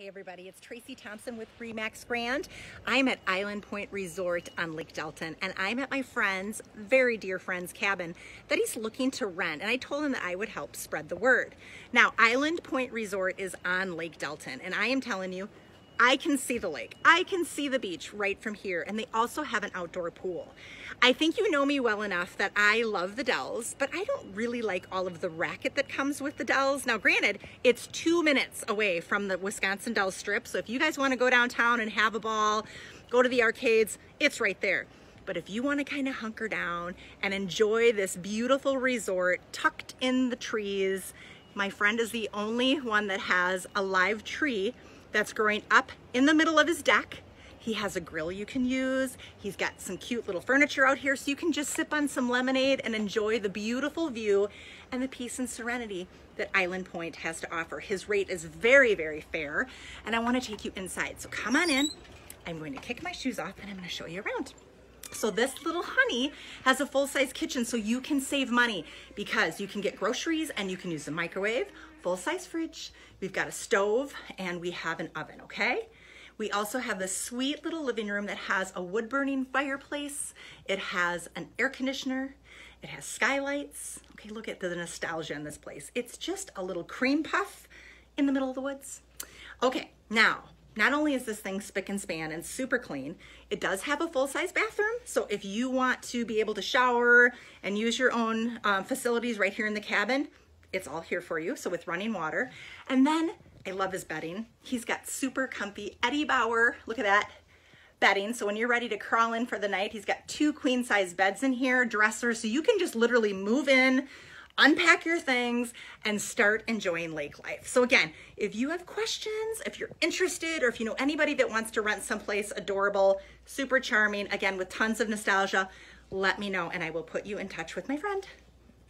Hey everybody, it's Tracy Thompson with Remax Grand. I'm at Island Point Resort on Lake Delton and I'm at my friend's, very dear friend's cabin that he's looking to rent and I told him that I would help spread the word. Now Island Point Resort is on Lake Delton and I am telling you, I can see the lake. I can see the beach right from here. And they also have an outdoor pool. I think you know me well enough that I love the Dells, but I don't really like all of the racket that comes with the Dells. Now, granted, it's two minutes away from the Wisconsin Dells Strip. So if you guys want to go downtown and have a ball, go to the arcades, it's right there. But if you want to kind of hunker down and enjoy this beautiful resort tucked in the trees, my friend is the only one that has a live tree that's growing up in the middle of his deck. He has a grill you can use. He's got some cute little furniture out here so you can just sip on some lemonade and enjoy the beautiful view and the peace and serenity that Island Point has to offer. His rate is very, very fair and I wanna take you inside. So come on in. I'm going to kick my shoes off and I'm gonna show you around. So this little honey has a full-size kitchen so you can save money because you can get groceries and you can use the microwave, full-size fridge, we've got a stove, and we have an oven, okay? We also have this sweet little living room that has a wood-burning fireplace. It has an air conditioner. It has skylights. Okay, look at the nostalgia in this place. It's just a little cream puff in the middle of the woods. Okay, now not only is this thing spick and span and super clean, it does have a full-size bathroom. So if you want to be able to shower and use your own um, facilities right here in the cabin, it's all here for you. So with running water. And then I love his bedding. He's got super comfy Eddie Bauer, look at that, bedding. So when you're ready to crawl in for the night, he's got two queen size beds in here, dressers. So you can just literally move in, unpack your things and start enjoying lake life. So again, if you have questions, if you're interested, or if you know anybody that wants to rent someplace adorable, super charming, again, with tons of nostalgia, let me know and I will put you in touch with my friend.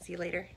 See you later.